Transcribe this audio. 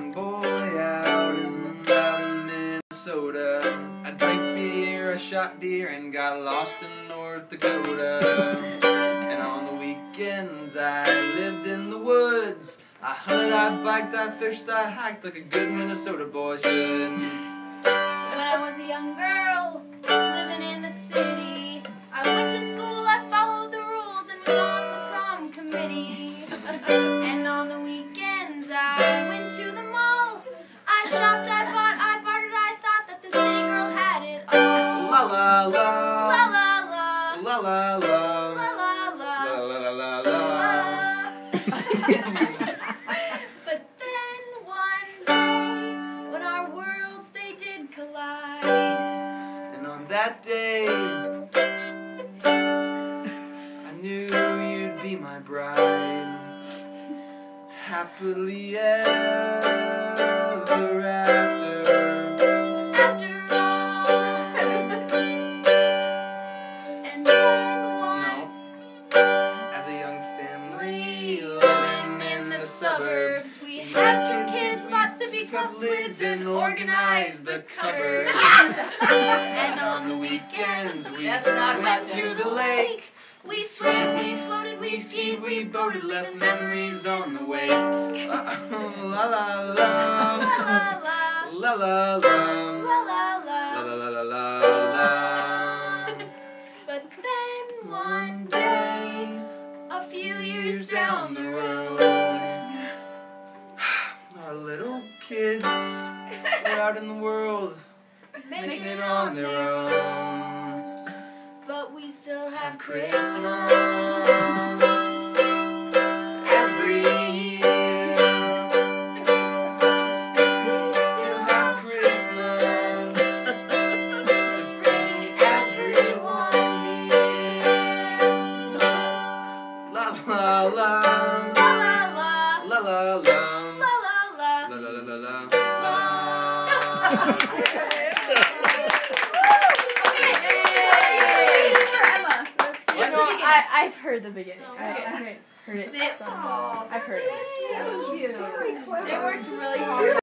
young boy out in, out in Minnesota. I drank beer, I shot deer, and got lost in North Dakota. And on the weekends I lived in the woods. I hunted, I biked, I fished, I hiked like a good Minnesota boy should. When I was a young girl, living in the city, I went to school, I followed the rules, and was on the prom committee. but then one day, when our worlds they did collide, And on that day, I knew you'd be my bride. Happily ever after. Suburbs, we had some kids, bought sippy cup lids, and organized the cupboards. and on the weekends, we That's not went to the lake. We swam, we floated, we skied, we boated, left memories on the wake. La la la. La la la, La la la. la la La la. la la la la la. But then one day, a few years down the road, kids. Are out in the world, making it on their own. But we still have Christmas I, I've heard the beginning. I, Okay. I haven't heard it. They- sung. I've heard it. Thank you. They worked really hard.